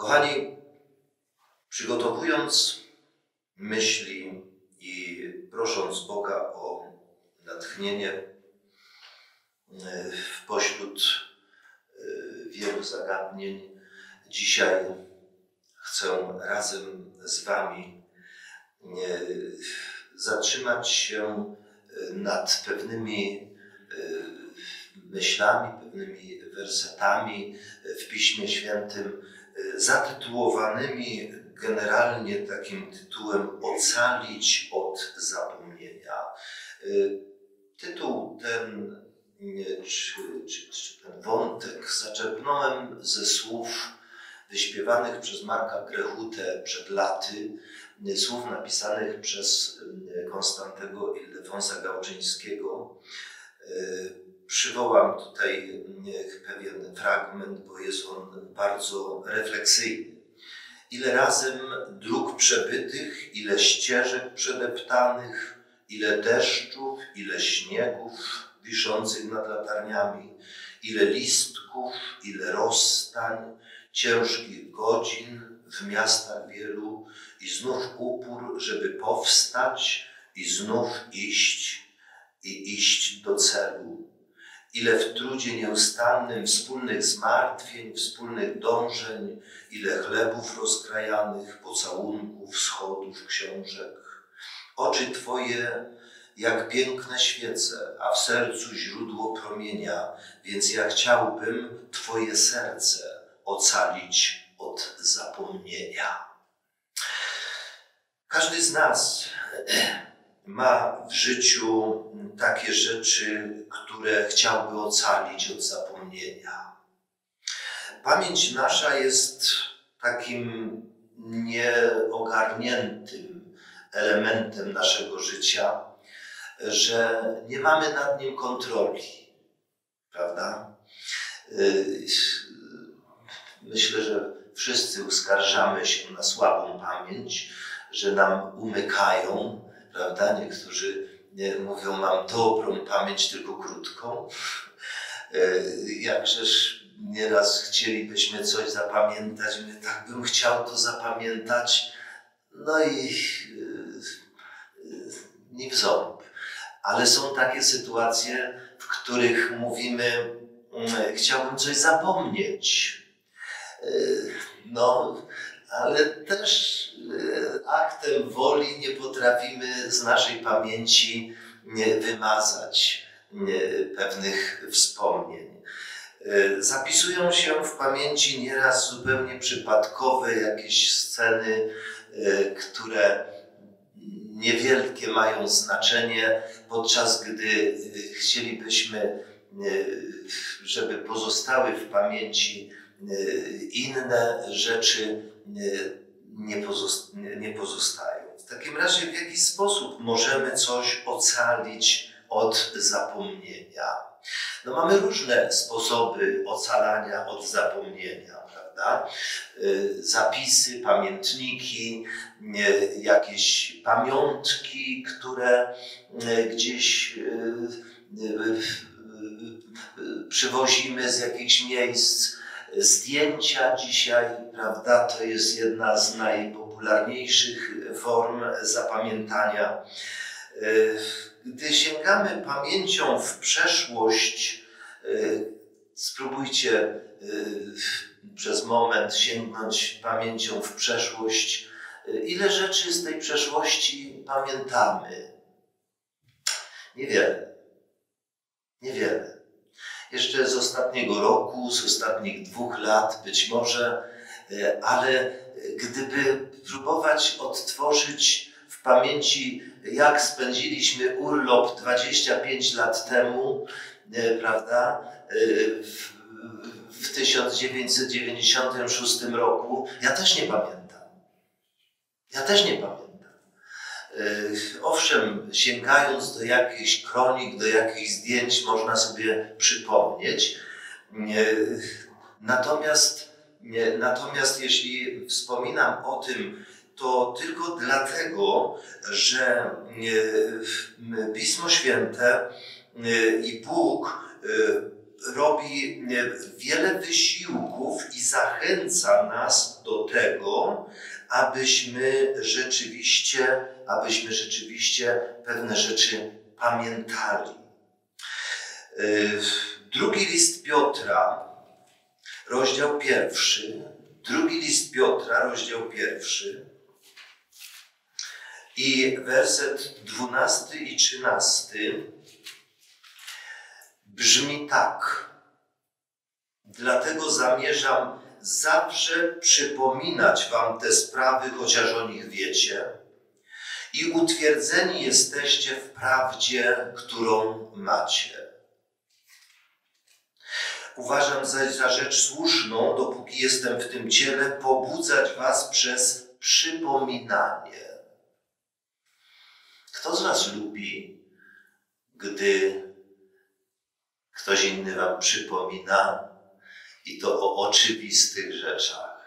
Kochani, przygotowując myśli i prosząc Boga o natchnienie e, w pośród e, wielu zagadnień, dzisiaj chcę razem z Wami e, zatrzymać się nad pewnymi myślami, pewnymi wersetami w Piśmie Świętym, zatytułowanymi generalnie takim tytułem Ocalić od zapomnienia. Tytuł ten, czy, czy, czy ten wątek zaczerpnąłem ze słów wyśpiewanych przez Marka Grechutę przed laty, słów napisanych przez Konstantego Ildefonsa Gałczyńskiego. Przywołam tutaj pewien fragment, bo jest on bardzo refleksyjny. Ile razem dróg przebytych, ile ścieżek przedeptanych, ile deszczów, ile śniegów wiszących nad latarniami, ile listków, ile rozstań, ciężkich godzin w miastach wielu i znów upór, żeby powstać i znów iść i iść do celu. Ile w trudzie nieustannym wspólnych zmartwień, wspólnych dążeń, ile chlebów rozkrajanych, pocałunków, schodów, książek. Oczy Twoje jak piękne świece, a w sercu źródło promienia, więc ja chciałbym Twoje serce ocalić od zapomnienia. Każdy z nas ma w życiu takie rzeczy, które chciałby ocalić od zapomnienia. Pamięć nasza jest takim nieogarniętym elementem naszego życia, że nie mamy nad nim kontroli, prawda? Myślę, że wszyscy uskarżamy się na słabą pamięć, że nam umykają, prawda? Niektórzy nie, mówią, mam dobrą pamięć, tylko krótką. Jakżeż nieraz chcielibyśmy coś zapamiętać, my tak bym chciał to zapamiętać, no i nie w ząb. Ale są takie sytuacje, w których mówimy, chciałbym coś zapomnieć. No, ale też aktem woli nie potrafimy z naszej pamięci wymazać pewnych wspomnień. Zapisują się w pamięci nieraz zupełnie przypadkowe jakieś sceny, które niewielkie mają znaczenie, podczas gdy chcielibyśmy, żeby pozostały w pamięci inne rzeczy, nie, pozostają. W takim razie, w jaki sposób możemy coś ocalić od zapomnienia? No mamy różne sposoby ocalania od zapomnienia, prawda? Zapisy, pamiętniki, jakieś pamiątki, które gdzieś przywozimy z jakichś miejsc, zdjęcia dzisiaj, prawda? To jest jedna z najpopularniejszych form zapamiętania. Gdy sięgamy pamięcią w przeszłość, spróbujcie przez moment sięgnąć pamięcią w przeszłość. Ile rzeczy z tej przeszłości pamiętamy? Niewiele. Niewiele. Jeszcze z ostatniego roku, z ostatnich dwóch lat być może, ale gdyby próbować odtworzyć w pamięci, jak spędziliśmy urlop 25 lat temu, prawda, w, w 1996 roku, ja też nie pamiętam. Ja też nie pamiętam. Owszem, sięgając do jakichś kronik, do jakichś zdjęć, można sobie przypomnieć. Natomiast, natomiast jeśli wspominam o tym, to tylko dlatego, że Pismo Święte i Bóg robi wiele wysiłków i zachęca nas do tego, abyśmy rzeczywiście, abyśmy rzeczywiście pewne rzeczy pamiętali. Drugi list Piotra, rozdział pierwszy. Drugi list Piotra, rozdział pierwszy. I werset dwunasty i trzynasty brzmi tak. Dlatego zamierzam zawsze przypominać Wam te sprawy, chociaż o nich wiecie, i utwierdzeni jesteście w prawdzie, którą macie. Uważam zaś za rzecz słuszną, dopóki jestem w tym ciele, pobudzać Was przez przypominanie. Kto z Was lubi, gdy ktoś inny Wam przypomina i to o oczywistych rzeczach?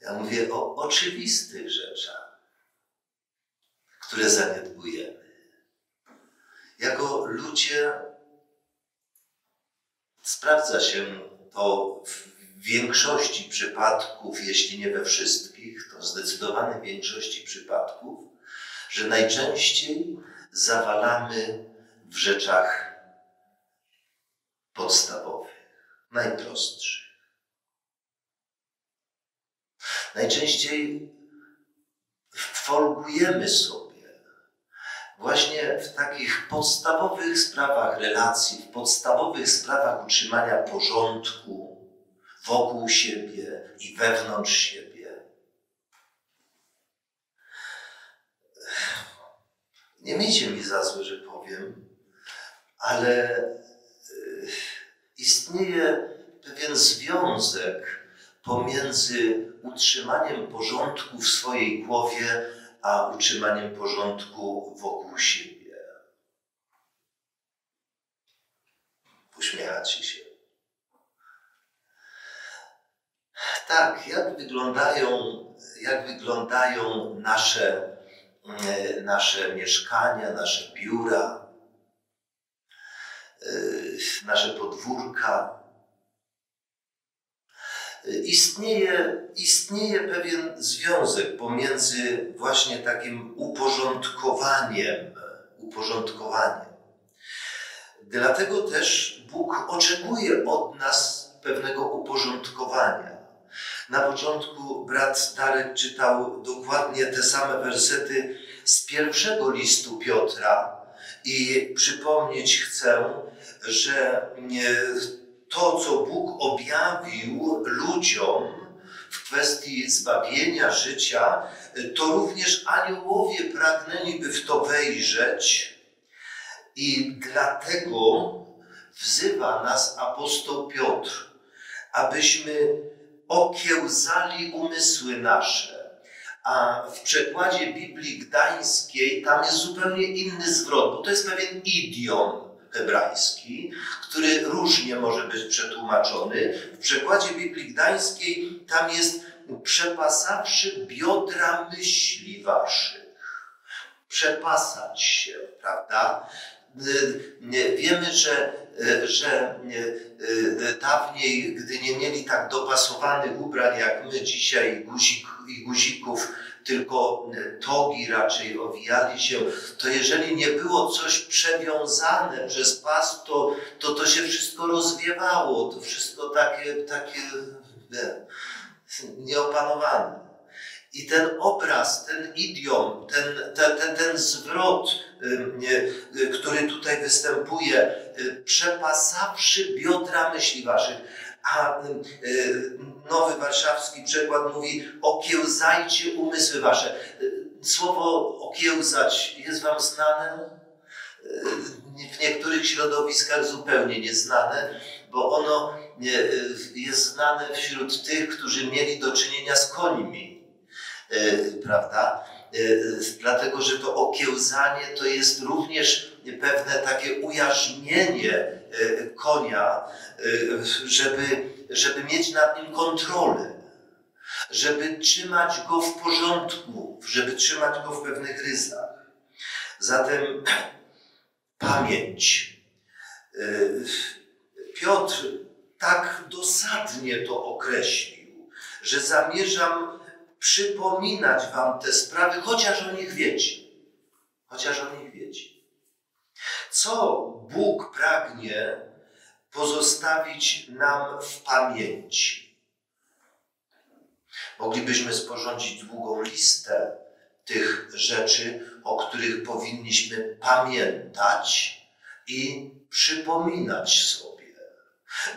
Ja mówię o oczywistych rzeczach, które zaniedbujemy. Jako ludzie sprawdza się to w większości przypadków, jeśli nie we wszystkich, to zdecydowanej większości przypadków, że najczęściej zawalamy w rzeczach podstawowych, najprostszych. Najczęściej folgujemy sobie właśnie w takich podstawowych sprawach relacji, w podstawowych sprawach utrzymania porządku wokół siebie i wewnątrz siebie. Nie miejcie mi za złe, że powiem, ale istnieje pewien związek pomiędzy utrzymaniem porządku w swojej głowie, a utrzymaniem porządku wokół siebie. Uśmiechacie się. Tak, jak wyglądają, jak wyglądają nasze, nasze mieszkania, nasze biura, nasze podwórka. Istnieje, istnieje pewien związek pomiędzy właśnie takim uporządkowaniem, uporządkowaniem. Dlatego też Bóg oczekuje od nas pewnego uporządkowania. Na początku brat Darek czytał dokładnie te same wersety z pierwszego listu Piotra i przypomnieć chcę, że to, co Bóg objawił ludziom w kwestii zbawienia życia, to również aniołowie pragnęliby w to wejrzeć i dlatego wzywa nas apostoł Piotr, abyśmy okiełzali umysły nasze. A w przekładzie Biblii Gdańskiej tam jest zupełnie inny zwrot, bo to jest pewien idiom hebrajski, który różnie może być przetłumaczony. W przekładzie Biblii Gdańskiej tam jest przepasawszy biodra myśli waszych. Przepasać się, prawda? Wiemy, że, że dawniej, gdy nie mieli tak dopasowanych ubrań jak my dzisiaj, guzik i guzików, tylko togi raczej owijali się, to jeżeli nie było coś przewiązane przez pas, to to, to się wszystko rozwiewało, to wszystko takie, takie nieopanowane. I ten obraz, ten idiom, ten, ten, ten, ten zwrot, który tutaj występuje, przepasawszy biodra myśli waszych, a nowy warszawski przekład mówi okiełzajcie umysły wasze. Słowo okiełzać jest wam znane? W niektórych środowiskach zupełnie nieznane, bo ono jest znane wśród tych, którzy mieli do czynienia z końmi prawda? Dlatego, że to okiełzanie to jest również pewne takie ujarzmienie konia, żeby, żeby mieć nad nim kontrolę, żeby trzymać go w porządku, żeby trzymać go w pewnych ryzach. Zatem pamięć, Piotr tak dosadnie to określił, że zamierzam przypominać Wam te sprawy, chociaż o nich wiecie. Chociaż o nich wiecie. Co Bóg pragnie pozostawić nam w pamięci? Moglibyśmy sporządzić długą listę tych rzeczy, o których powinniśmy pamiętać i przypominać sobie.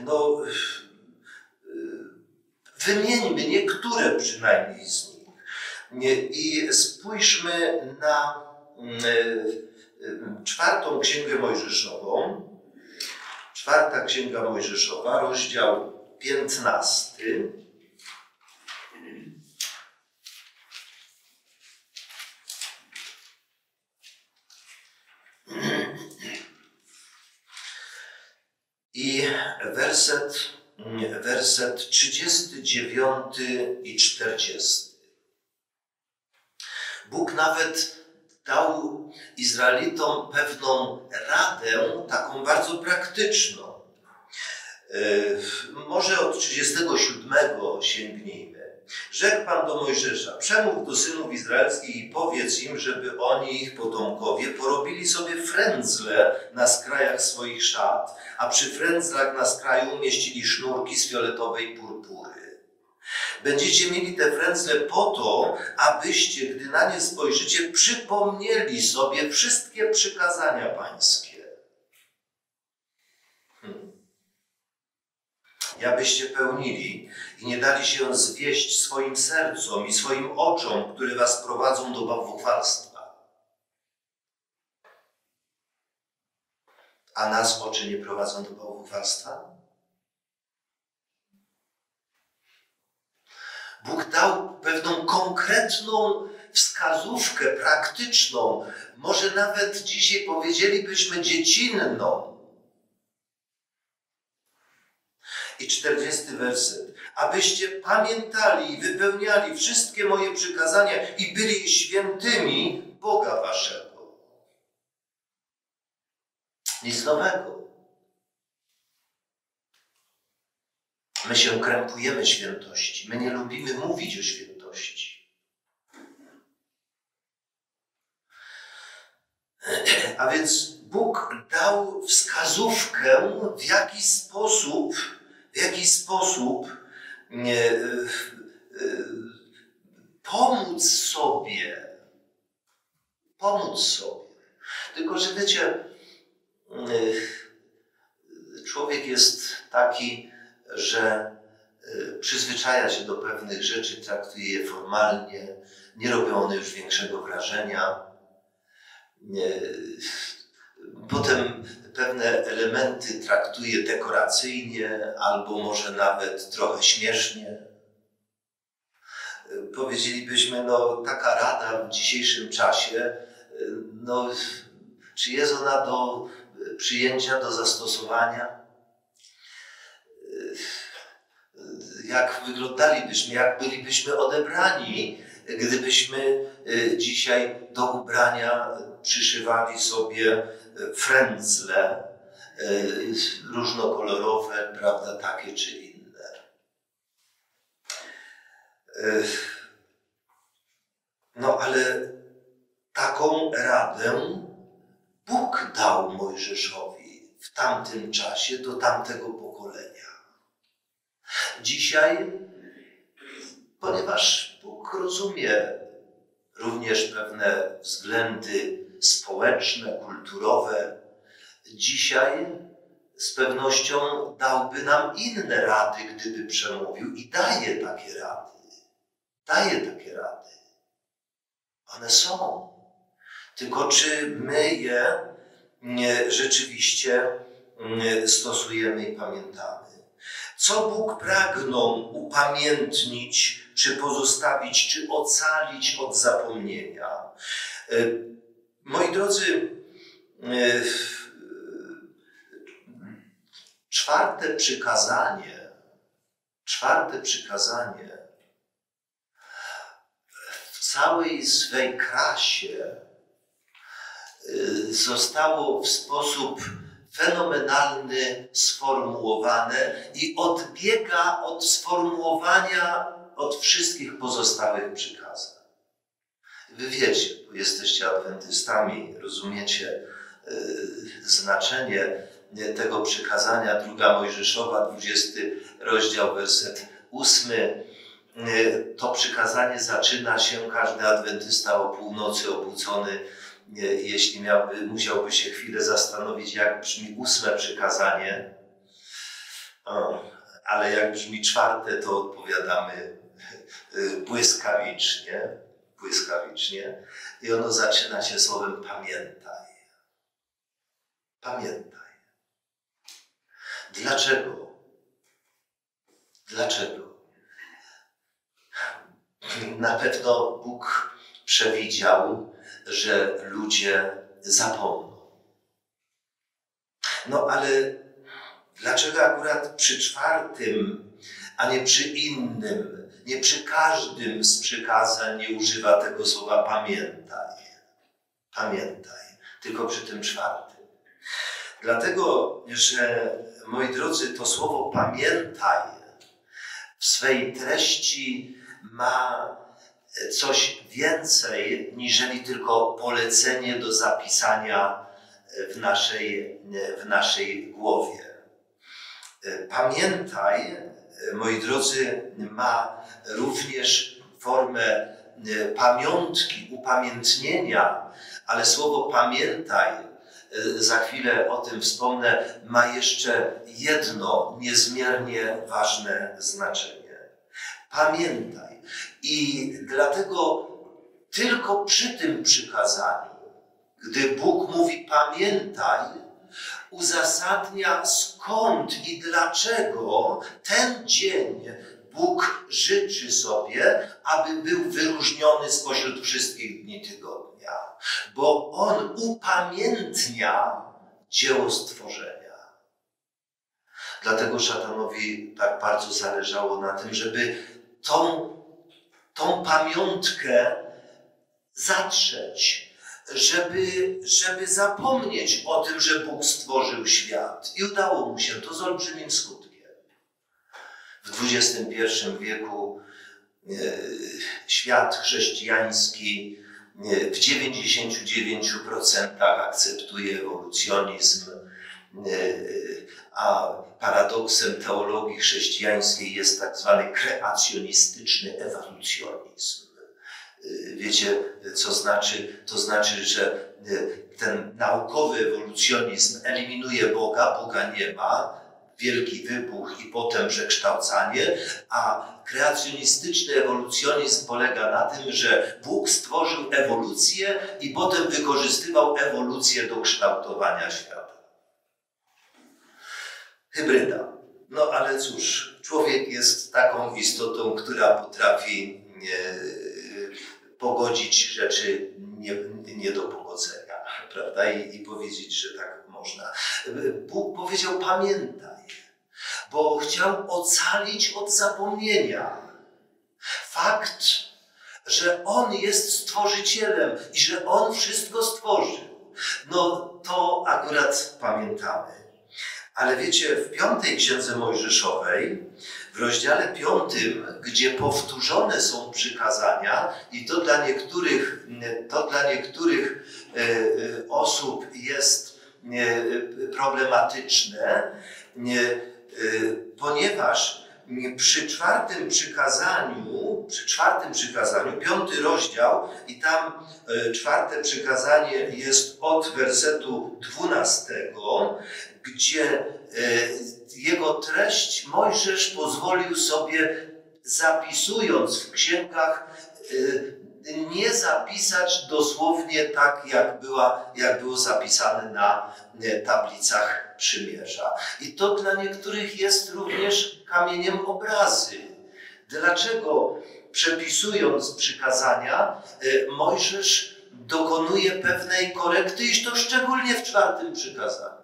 No, wymieńmy niektóre przynajmniej z nich. I spójrzmy na mm, e, czwartą księgę Mojżeszową. Czwarta księga Mojżeszowa, rozdział piętnasty. I werset, werset 39 i 40. Bóg nawet dał Izraelitom pewną radę, taką bardzo praktyczną. E, może od 37 sięgnijmy. Rzekł Pan do Mojżesza, przemów do synów izraelskich i powiedz im, żeby oni, ich potomkowie, porobili sobie frędzle na skrajach swoich szat, a przy frędzlach na skraju umieścili sznurki z fioletowej purpury. Będziecie mieli te frędzle po to, abyście, gdy na nie spojrzycie, przypomnieli sobie wszystkie przykazania pańskie. Hmm. I abyście pełnili i nie dali się zwieść swoim sercom i swoim oczom, które was prowadzą do bałwochwalstwa. A nas oczy nie prowadzą do bałwochwalstwa? Bóg dał pewną konkretną wskazówkę praktyczną, może nawet dzisiaj powiedzielibyśmy dziecinną. I czterdziesty werset. Abyście pamiętali i wypełniali wszystkie moje przykazania i byli świętymi Boga waszego. Nic nowego. My się krępujemy świętości. My nie lubimy mówić o świętości. A więc Bóg dał wskazówkę, w jaki sposób, w jaki sposób e, e, pomóc sobie. Pomóc sobie. Tylko, że wiecie, e, człowiek jest taki, że y, przyzwyczaja się do pewnych rzeczy, traktuje je formalnie, nie robią one już większego wrażenia. Potem pewne elementy traktuje dekoracyjnie albo może nawet trochę śmiesznie. Powiedzielibyśmy, no taka rada w dzisiejszym czasie, no, czy jest ona do przyjęcia, do zastosowania? Jak wyglądalibyśmy, jak bylibyśmy odebrani, gdybyśmy y, dzisiaj do ubrania przyszywali sobie y, frędzle y, różnokolorowe, prawda, takie czy inne. No ale taką radę Bóg dał Mojżeszowi w tamtym czasie do tamtego pokolenia. Dzisiaj, ponieważ Bóg rozumie również pewne względy społeczne, kulturowe, dzisiaj z pewnością dałby nam inne rady, gdyby przemówił i daje takie rady. Daje takie rady. One są. Tylko czy my je rzeczywiście stosujemy i pamiętamy? Co Bóg pragnął upamiętnić, czy pozostawić, czy ocalić od zapomnienia? E, moi drodzy, e, czwarte przykazanie, czwarte przykazanie w całej swej krasie e, zostało w sposób fenomenalny sformułowane i odbiega od sformułowania od wszystkich pozostałych przykazań. Wy wiecie, bo jesteście adwentystami, rozumiecie yy, znaczenie tego przykazania, druga Mojżeszowa, 20 rozdział, werset 8. To przykazanie zaczyna się, każdy adwentysta o północy obudzony, jeśli miałby, musiałby się chwilę zastanowić, jak brzmi ósme przykazanie, ale jak brzmi czwarte, to odpowiadamy błyskawicznie, błyskawicznie. I ono zaczyna się słowem pamiętaj. Pamiętaj. Dlaczego? Dlaczego? Na pewno Bóg przewidział, że ludzie zapomną. No ale dlaczego akurat przy czwartym, a nie przy innym, nie przy każdym z przykazań nie używa tego słowa pamiętaj? Pamiętaj, tylko przy tym czwartym. Dlatego, że moi drodzy, to słowo pamiętaj w swej treści ma coś więcej niżeli tylko polecenie do zapisania w naszej, w naszej głowie. Pamiętaj, moi drodzy, ma również formę pamiątki, upamiętnienia, ale słowo pamiętaj za chwilę o tym wspomnę, ma jeszcze jedno niezmiernie ważne znaczenie. Pamiętaj. I dlatego tylko przy tym przykazaniu, gdy Bóg mówi pamiętaj, uzasadnia skąd i dlaczego ten dzień Bóg życzy sobie, aby był wyróżniony spośród wszystkich dni tygodnia bo on upamiętnia dzieło stworzenia. Dlatego szatanowi tak bardzo zależało na tym, żeby tą, tą pamiątkę zatrzeć, żeby, żeby zapomnieć o tym, że Bóg stworzył świat. I udało mu się to z olbrzymim skutkiem. W XXI wieku e, świat chrześcijański w 99% akceptuje ewolucjonizm, a paradoksem teologii chrześcijańskiej jest tak zwany kreacjonistyczny ewolucjonizm. Wiecie, co znaczy? To znaczy, że ten naukowy ewolucjonizm eliminuje Boga, Boga nie ma, wielki wybuch i potem przekształcanie, a kreacjonistyczny ewolucjonizm polega na tym, że Bóg stworzył ewolucję i potem wykorzystywał ewolucję do kształtowania świata. Hybryda. No ale cóż, człowiek jest taką istotą, która potrafi nie, pogodzić rzeczy nie, nie do pogodzenia, prawda? I, I powiedzieć, że tak można. Bóg powiedział: pamiętaj bo chciał ocalić od zapomnienia. Fakt, że On jest stworzycielem i że On wszystko stworzył, no to akurat pamiętamy. Ale wiecie, w piątej księdze Mojżeszowej, w rozdziale piątym, gdzie powtórzone są przykazania, i to dla niektórych, to dla niektórych e, e, osób jest e, problematyczne, ponieważ przy czwartym przykazaniu, przy czwartym przykazaniu, piąty rozdział i tam y, czwarte przykazanie jest od wersetu dwunastego, gdzie y, jego treść Mojżesz pozwolił sobie zapisując w księgach nie zapisać dosłownie tak, jak, była, jak było zapisane na tablicach przymierza. I to dla niektórych jest również kamieniem obrazy. Dlaczego przepisując przykazania, e, Mojżesz dokonuje pewnej korekty, iż to szczególnie w czwartym przykazaniu.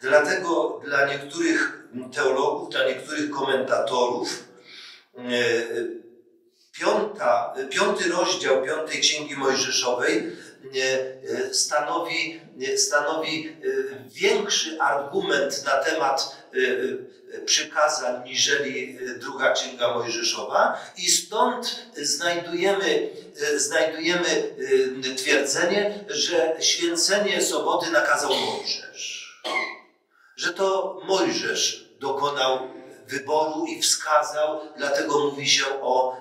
Dlatego dla niektórych teologów, dla niektórych komentatorów, e, piąta, piąty rozdział piątej Księgi Mojżeszowej stanowi, stanowi większy argument na temat przykazań niżeli druga Księga Mojżeszowa i stąd znajdujemy, znajdujemy twierdzenie, że święcenie soboty nakazał Mojżesz. Że to Mojżesz dokonał wyboru i wskazał, dlatego mówi się o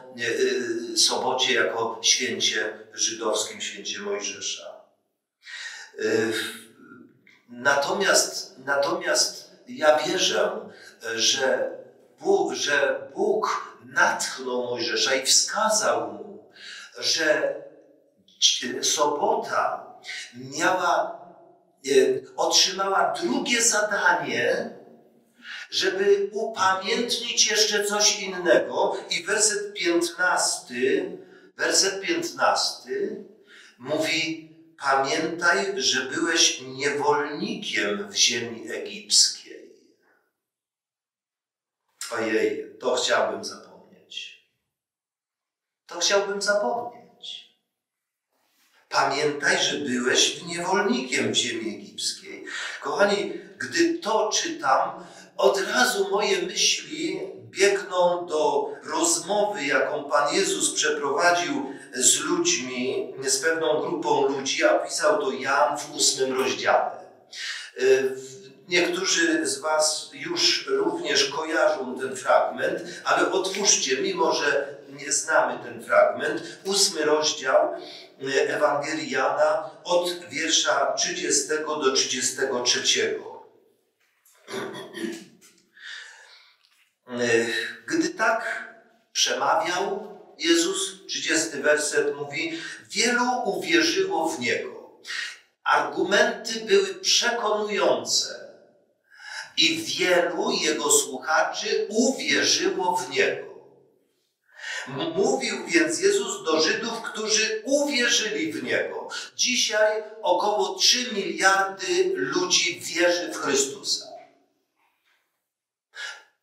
sobocie jako święcie żydowskim, święcie Mojżesza. Natomiast, natomiast ja wierzę, że Bóg, że Bóg natchnął Mojżesza i wskazał mu, że sobota miała, otrzymała drugie zadanie, żeby upamiętnić jeszcze coś innego. I werset 15, werset 15 mówi: Pamiętaj, że byłeś niewolnikiem w ziemi egipskiej. To chciałbym zapomnieć. To chciałbym zapomnieć. Pamiętaj, że byłeś niewolnikiem w ziemi egipskiej. Kochani, gdy to czytam, od razu moje myśli biegną do rozmowy, jaką Pan Jezus przeprowadził z ludźmi, z pewną grupą ludzi, a pisał to Jan w ósmym rozdziale. Niektórzy z Was już również kojarzą ten fragment, ale otwórzcie, mimo że nie znamy ten fragment, ósmy rozdział Ewangelii Jana od wiersza 30 do 33. Gdy tak przemawiał Jezus, 30 werset mówi, wielu uwierzyło w Niego. Argumenty były przekonujące i wielu Jego słuchaczy uwierzyło w Niego. Mówił więc Jezus do Żydów, którzy uwierzyli w Niego. Dzisiaj około 3 miliardy ludzi wierzy w Chrystusa.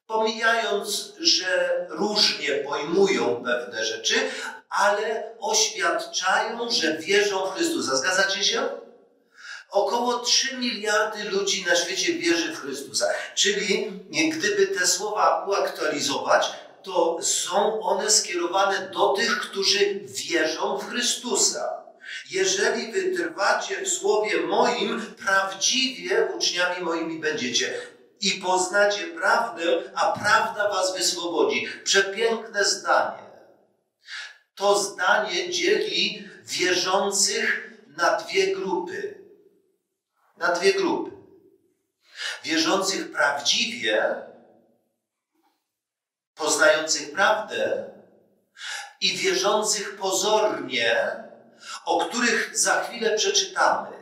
Pomijając, że różnie pojmują pewne rzeczy, ale oświadczają, że wierzą w Chrystusa. Zgadzacie się? Około 3 miliardy ludzi na świecie wierzy w Chrystusa. Czyli gdyby te słowa uaktualizować, to są one skierowane do tych, którzy wierzą w Chrystusa. Jeżeli wytrwacie w słowie moim, prawdziwie uczniami moimi będziecie i poznacie prawdę, a prawda was wyswobodzi. Przepiękne zdanie. To zdanie dzieli wierzących na dwie grupy. Na dwie grupy. Wierzących prawdziwie, poznających prawdę i wierzących pozornie, o których za chwilę przeczytamy.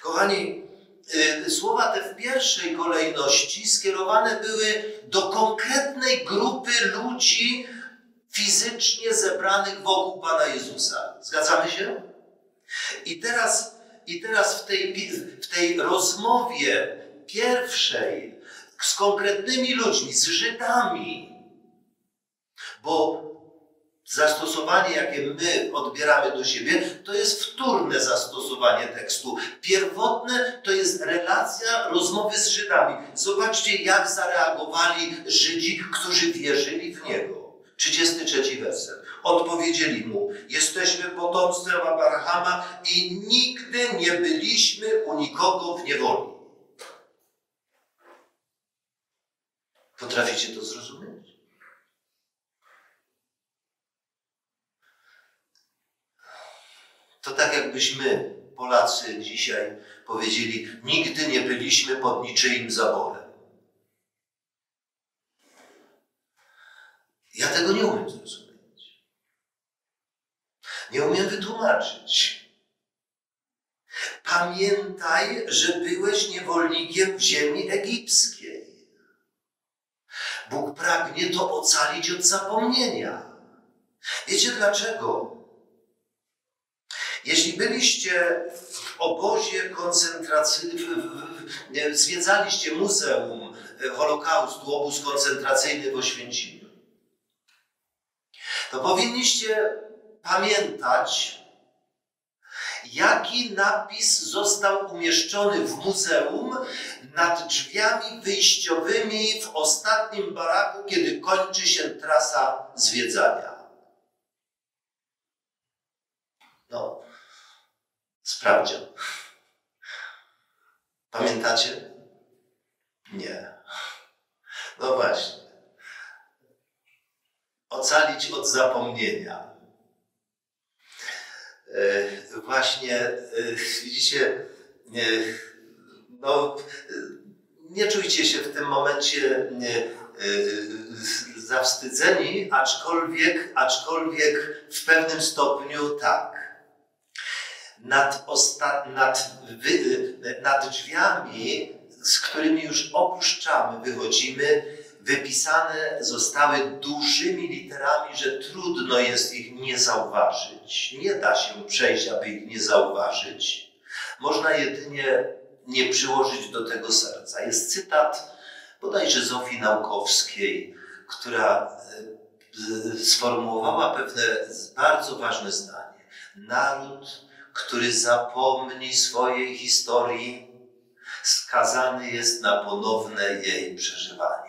Kochani, Y, słowa te w pierwszej kolejności skierowane były do konkretnej grupy ludzi fizycznie zebranych wokół Pana Jezusa. Zgadzamy się? I teraz, i teraz w, tej, w tej rozmowie pierwszej z konkretnymi ludźmi, z Żydami, bo Zastosowanie, jakie my odbieramy do siebie, to jest wtórne zastosowanie tekstu. Pierwotne to jest relacja rozmowy z Żydami. Zobaczcie, jak zareagowali Żydzi, którzy wierzyli w Niego. 33 werset. Odpowiedzieli mu: Jesteśmy potomstwem Abrahama i nigdy nie byliśmy u nikogo w niewoli. Potraficie to zrozumieć? To tak jakbyśmy, Polacy, dzisiaj powiedzieli: Nigdy nie byliśmy pod niczyim zaborem. Ja tego nie umiem zrozumieć. Nie umiem wytłumaczyć. Pamiętaj, że byłeś niewolnikiem w ziemi egipskiej. Bóg pragnie to ocalić od zapomnienia. Wiecie dlaczego? Jeśli byliście w obozie koncentracyjnym, zwiedzaliście Muzeum Holokaustu, obóz koncentracyjny w Oświęcimiu, to powinniście pamiętać, jaki napis został umieszczony w muzeum nad drzwiami wyjściowymi w ostatnim baraku, kiedy kończy się trasa zwiedzania. No, sprawdzian. Pamiętacie? Nie. No właśnie. Ocalić od zapomnienia. E, właśnie, e, widzicie, e, no, nie czujcie się w tym momencie zawstydzeni, aczkolwiek, aczkolwiek w pewnym stopniu tak. Nad, nad, nad drzwiami, z którymi już opuszczamy, wychodzimy, wypisane zostały dużymi literami, że trudno jest ich nie zauważyć. Nie da się przejść, aby ich nie zauważyć. Można jedynie nie przyłożyć do tego serca. Jest cytat bodajże Zofii Naukowskiej, która e, sformułowała pewne bardzo ważne zdanie. Naród, który zapomni swojej historii, skazany jest na ponowne jej przeżywanie.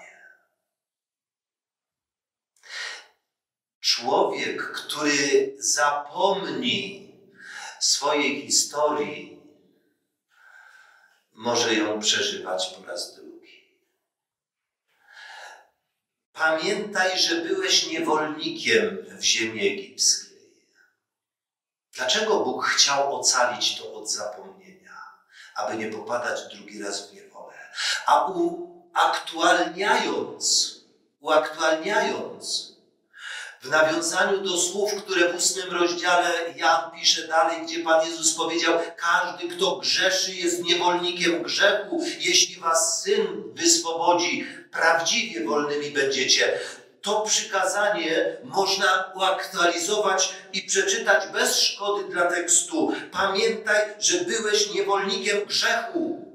Człowiek, który zapomni swojej historii, może ją przeżywać po raz drugi. Pamiętaj, że byłeś niewolnikiem w ziemi egipskiej. Dlaczego Bóg chciał ocalić to od zapomnienia, aby nie popadać drugi raz w niewolę? A uaktualniając, uaktualniając w nawiązaniu do słów, które w ósmym rozdziale Jan pisze dalej, gdzie Pan Jezus powiedział: Każdy, kto grzeszy, jest niewolnikiem grzechu. Jeśli was syn wyswobodzi, prawdziwie wolnymi będziecie. To przykazanie można uaktualizować i przeczytać bez szkody dla tekstu. Pamiętaj, że byłeś niewolnikiem grzechu,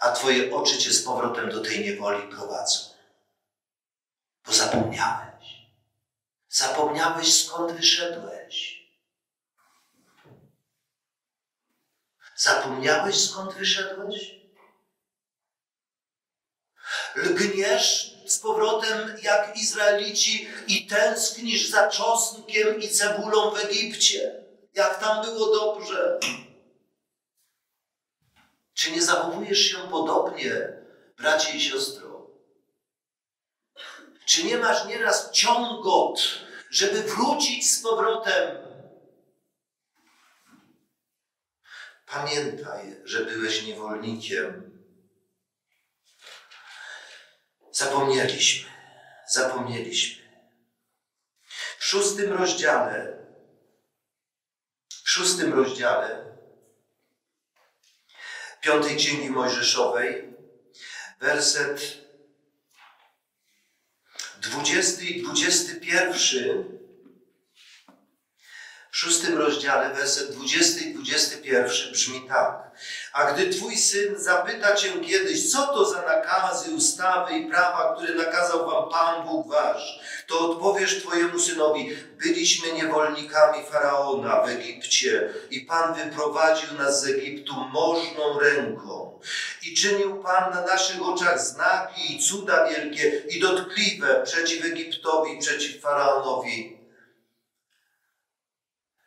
a Twoje oczy Cię z powrotem do tej niewoli prowadzą, bo zapomniałeś. Zapomniałeś skąd wyszedłeś. Zapomniałeś skąd wyszedłeś? Lgniesz z powrotem jak Izraelici i tęsknisz za czosnkiem i cebulą w Egipcie. Jak tam było dobrze. Czy nie zachowujesz się podobnie, bracie i siostro? Czy nie masz nieraz ciągot, żeby wrócić z powrotem? Pamiętaj, że byłeś niewolnikiem. Zapomnieliśmy, zapomnieliśmy. W szóstym rozdziale, w szóstym rozdziale piątej Księgi Mojżeszowej, werset 20 i 21 w szóstym rozdziale, werset 20 i 21 brzmi tak. A gdy twój syn zapyta cię kiedyś, co to za nakazy, ustawy i prawa, które nakazał wam Pan Bóg wasz, to odpowiesz twojemu synowi, byliśmy niewolnikami Faraona w Egipcie i Pan wyprowadził nas z Egiptu możną ręką. I czynił Pan na naszych oczach znaki i cuda wielkie i dotkliwe przeciw Egiptowi, przeciw Faraonowi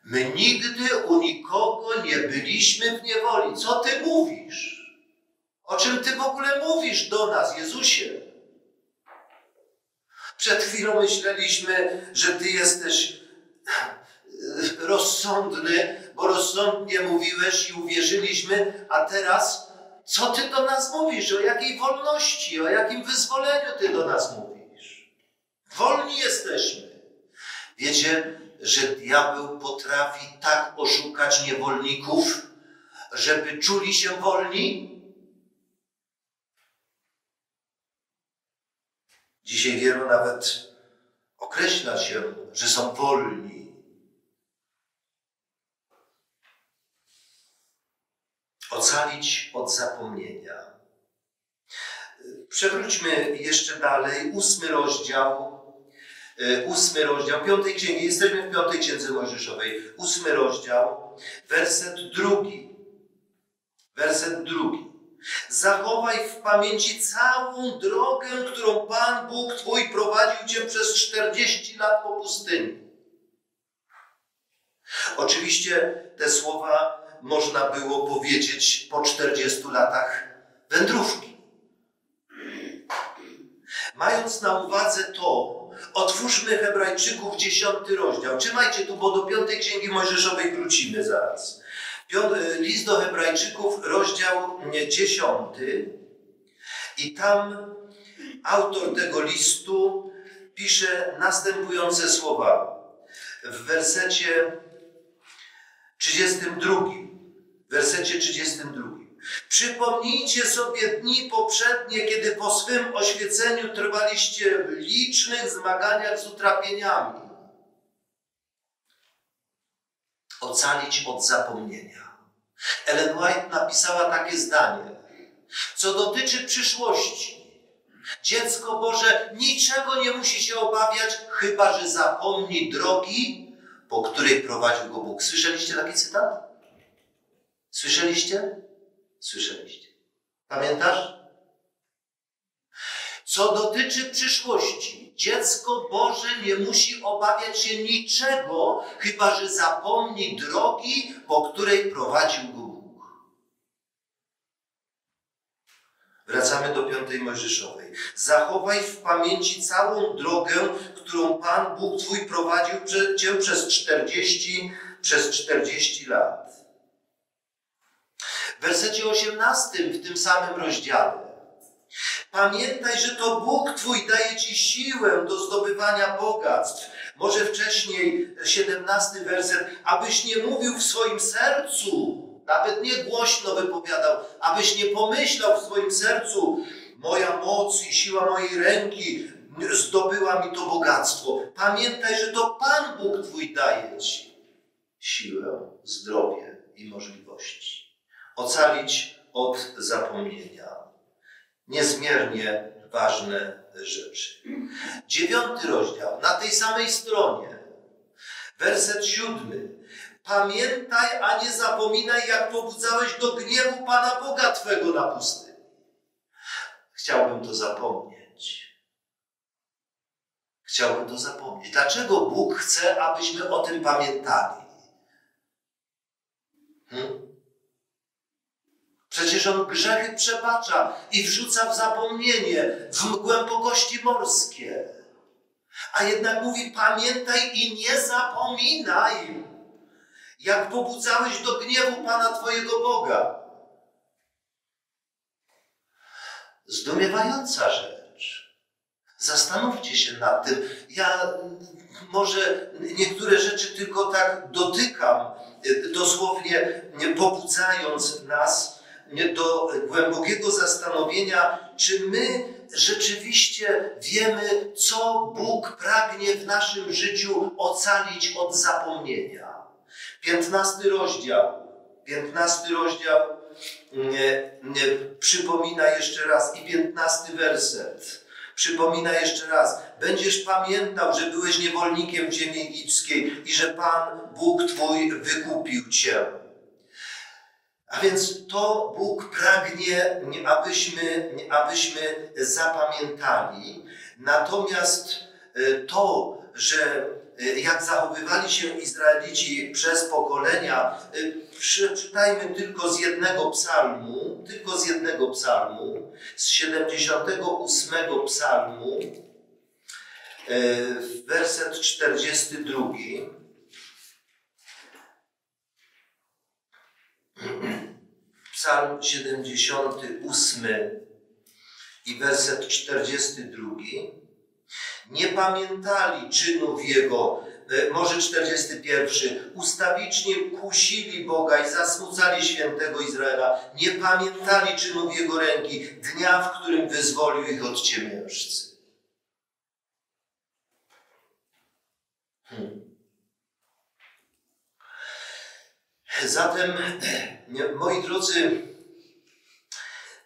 My nigdy u nikogo nie byliśmy w niewoli. Co ty mówisz? O czym ty w ogóle mówisz do nas, Jezusie? Przed chwilą myśleliśmy, że ty jesteś rozsądny, bo rozsądnie mówiłeś i uwierzyliśmy, a teraz co ty do nas mówisz? O jakiej wolności, o jakim wyzwoleniu ty do nas mówisz? Wolni jesteśmy. Wiecie, że diabeł potrafi tak oszukać niewolników, żeby czuli się wolni? Dzisiaj wielu nawet określa się, że są wolni. Ocalić od zapomnienia. Przewróćmy jeszcze dalej, ósmy rozdział ósmy rozdział piątej księgi, jesteśmy w piątej księdze Mojżeszowej, ósmy rozdział, werset drugi. Werset drugi. Zachowaj w pamięci całą drogę, którą Pan Bóg Twój prowadził Cię przez 40 lat po pustyni. Oczywiście te słowa można było powiedzieć po 40 latach wędrówki. Mając na uwadze to, otwórzmy Hebrajczyków 10 rozdział. Trzymajcie tu, bo do piątej księgi Mojżeszowej wrócimy zaraz. List do Hebrajczyków, rozdział 10. I tam autor tego listu pisze następujące słowa. W wersecie 32. W wersecie 32. Przypomnijcie sobie dni poprzednie, kiedy po swym oświeceniu trwaliście w licznych zmaganiach z utrapieniami. Ocalić od zapomnienia. Ellen White napisała takie zdanie. Co dotyczy przyszłości, dziecko Boże niczego nie musi się obawiać, chyba że zapomni drogi, po której prowadził go Bóg. Słyszeliście taki cytat? Słyszeliście? Słyszeliście. Pamiętasz? Co dotyczy przyszłości, dziecko Boże nie musi obawiać się niczego, chyba że zapomni drogi, po której prowadził go Bóg. Wracamy do piątej Mojżeszowej. Zachowaj w pamięci całą drogę, którą Pan Bóg Twój prowadził Cię przez 40, przez 40 lat. Wersecie 18 w tym samym rozdziale. Pamiętaj, że to Bóg Twój daje Ci siłę do zdobywania bogactw. Może wcześniej, 17 werset, abyś nie mówił w swoim sercu, nawet nie głośno wypowiadał, abyś nie pomyślał w swoim sercu, moja moc i siła mojej ręki zdobyła mi to bogactwo. Pamiętaj, że to Pan Bóg Twój daje Ci siłę, zdrowie i możliwości ocalić od zapomnienia. Niezmiernie ważne rzeczy. Dziewiąty rozdział, na tej samej stronie, werset siódmy. Pamiętaj, a nie zapominaj, jak pobudzałeś do gniewu Pana Boga Twego na pustyni. Chciałbym to zapomnieć. Chciałbym to zapomnieć. Dlaczego Bóg chce, abyśmy o tym pamiętali? Hmm? Przecież On grzechy przebacza i wrzuca w zapomnienie, w głębokości morskie. A jednak mówi: pamiętaj i nie zapominaj, jak pobudzałeś do gniewu Pana Twojego Boga. Zdumiewająca rzecz. Zastanówcie się nad tym. Ja może niektóre rzeczy tylko tak dotykam, dosłownie pobudzając nas do głębokiego zastanowienia, czy my rzeczywiście wiemy, co Bóg pragnie w naszym życiu ocalić od zapomnienia. Piętnasty rozdział, piętnasty rozdział nie, nie, przypomina jeszcze raz i piętnasty werset. Przypomina jeszcze raz, będziesz pamiętał, że byłeś niewolnikiem w ziemi egipskiej i że Pan Bóg Twój wykupił Cię. A więc to Bóg pragnie, abyśmy, abyśmy zapamiętali. Natomiast e, to, że e, jak zachowywali się Izraelici przez pokolenia, e, przeczytajmy tylko z jednego psalmu, tylko z jednego psalmu, z 78 psalmu, werset 42. Psalm 78 i werset 42. Nie pamiętali czynów Jego, e, może 41. Ustawicznie kusili Boga i zasmucali świętego Izraela. Nie pamiętali czynów Jego ręki, dnia, w którym wyzwolił ich od ciemiężcy. Hmm. Zatem, moi drodzy,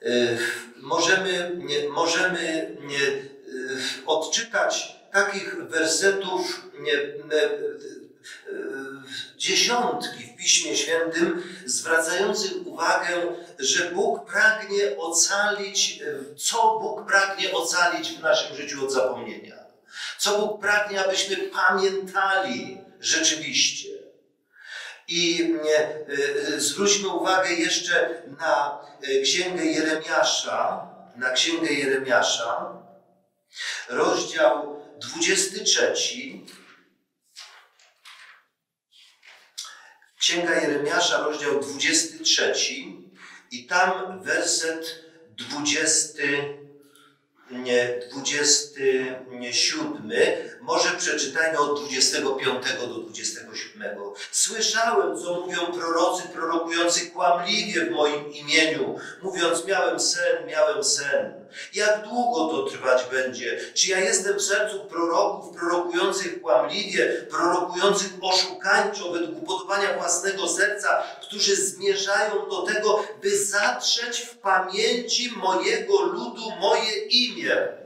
e, możemy, możemy e, odczytać takich wersetów e, dziesiątki w Piśmie Świętym zwracających uwagę, że Bóg pragnie ocalić, co Bóg pragnie ocalić w naszym życiu od zapomnienia. Co Bóg pragnie, abyśmy pamiętali rzeczywiście. I e, zwróćmy uwagę jeszcze na e, Księgę Jeremiasza, na Księgę Jeremiasza, rozdział 23. Księga Jeremiasza, rozdział 23 i tam werset 20 27, może przeczytajmy od 25 do 27. Słyszałem, co mówią prorocy prorokujący kłamliwie w moim imieniu, mówiąc: Miałem sen, miałem sen. Jak długo to trwać będzie? Czy ja jestem w sercu proroków prorokujących kłamliwie, prorokujących oszukańczo według upodobania własnego serca, którzy zmierzają do tego, by zatrzeć w pamięci mojego ludu moje imię?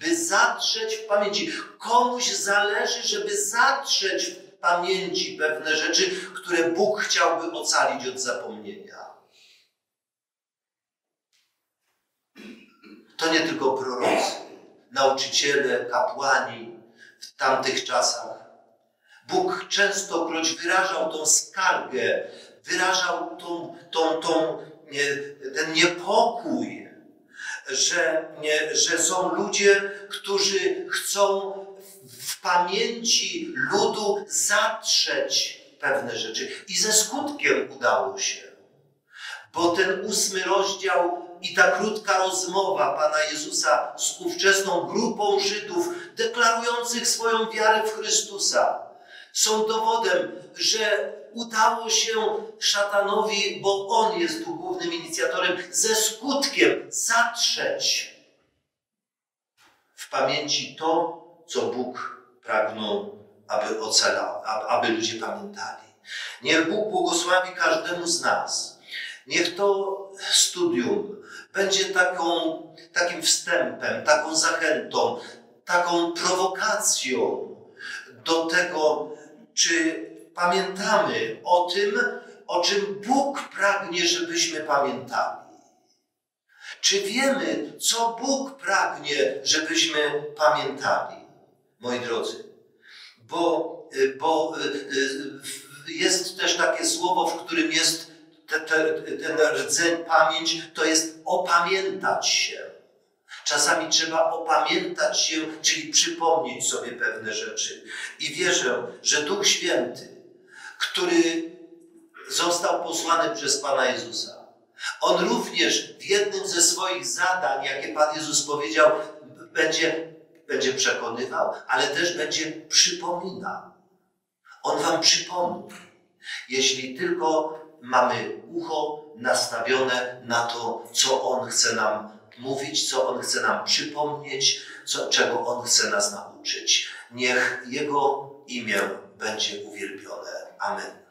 By zatrzeć w pamięci. Komuś zależy, żeby zatrzeć w pamięci pewne rzeczy, które Bóg chciałby ocalić od zapomnienia. To nie tylko prorocy, nauczyciele, kapłani w tamtych czasach. Bóg częstokroć wyrażał tą skargę, wyrażał tą, tą, tą, ten niepokój, że, że są ludzie, którzy chcą w pamięci ludu zatrzeć pewne rzeczy. I ze skutkiem udało się. Bo ten ósmy rozdział i ta krótka rozmowa Pana Jezusa z ówczesną grupą Żydów deklarujących swoją wiarę w Chrystusa są dowodem, że udało się szatanowi, bo on jest tu głównym inicjatorem, ze skutkiem zatrzeć w pamięci to, co Bóg pragnął, aby ocalał, aby ludzie pamiętali. Niech Bóg błogosławi każdemu z nas. Niech to studium będzie taką, takim wstępem, taką zachętą, taką prowokacją do tego, czy pamiętamy o tym, o czym Bóg pragnie, żebyśmy pamiętali. Czy wiemy, co Bóg pragnie, żebyśmy pamiętali, moi drodzy? Bo, bo jest też takie słowo, w którym jest te, te, ten rdzeń pamięć, to jest opamiętać się. Czasami trzeba opamiętać się, czyli przypomnieć sobie pewne rzeczy. I wierzę, że Duch Święty, który został posłany przez Pana Jezusa, on również w jednym ze swoich zadań, jakie Pan Jezus powiedział, będzie, będzie przekonywał, ale też będzie przypominał. On Wam przypomni. Jeśli tylko mamy ucho nastawione na to, co On chce nam mówić, co On chce nam przypomnieć, co, czego On chce nas nauczyć. Niech Jego imię będzie uwielbione. Amen.